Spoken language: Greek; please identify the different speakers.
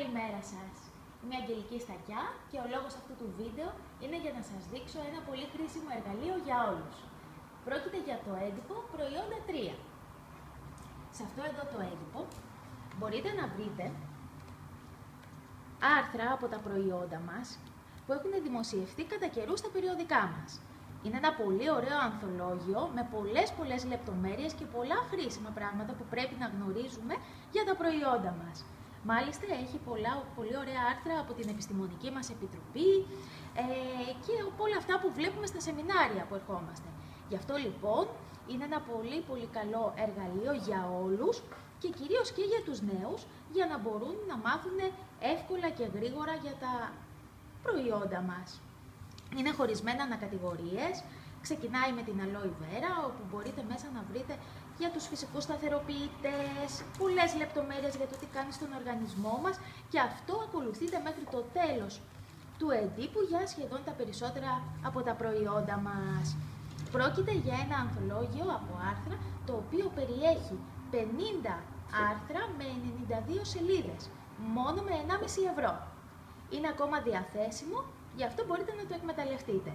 Speaker 1: Καλημέρα σας. Είμαι η Αγγελική Στακιά και ο λόγος αυτού του βίντεο είναι για να σας δείξω ένα πολύ χρήσιμο εργαλείο για όλους. Πρόκειται για το έντυπο προϊόντα 3. Σε αυτό εδώ το έντυπο μπορείτε να βρείτε άρθρα από τα προϊόντα μας που έχουν δημοσιευτεί κατά καιρού στα περιοδικά μας. Είναι ένα πολύ ωραίο ανθολόγιο με πολλές πολλές λεπτομέρειες και πολλά χρήσιμα πράγματα που πρέπει να γνωρίζουμε για τα προϊόντα μας. Μάλιστα έχει πολλά, πολύ ωραία άρθρα από την Επιστημονική μας Επιτροπή ε, και από όλα αυτά που βλέπουμε στα σεμινάρια που ερχόμαστε. Γι' αυτό λοιπόν είναι ένα πολύ πολύ καλό εργαλείο για όλους και κυρίως και για τους νέους για να μπορούν να μάθουν εύκολα και γρήγορα για τα προϊόντα μας. Είναι χωρισμένα ανακατηγορίες, ξεκινάει με την aloe vera, όπου μπορείτε μέσα να βρείτε για τους φυσικούς σταθεροποιητές, πολλές λεπτομέρειες για το τι κάνει στον οργανισμό μας και αυτό ακολουθείται μέχρι το τέλος του εντύπου για σχεδόν τα περισσότερα από τα προϊόντα μας. Πρόκειται για ένα ανθολόγιο από άρθρα το οποίο περιέχει 50 άρθρα με 92 σελίδες, μόνο με 1,5 ευρώ. Είναι ακόμα διαθέσιμο, γι' αυτό μπορείτε να το εκμεταλλευτείτε.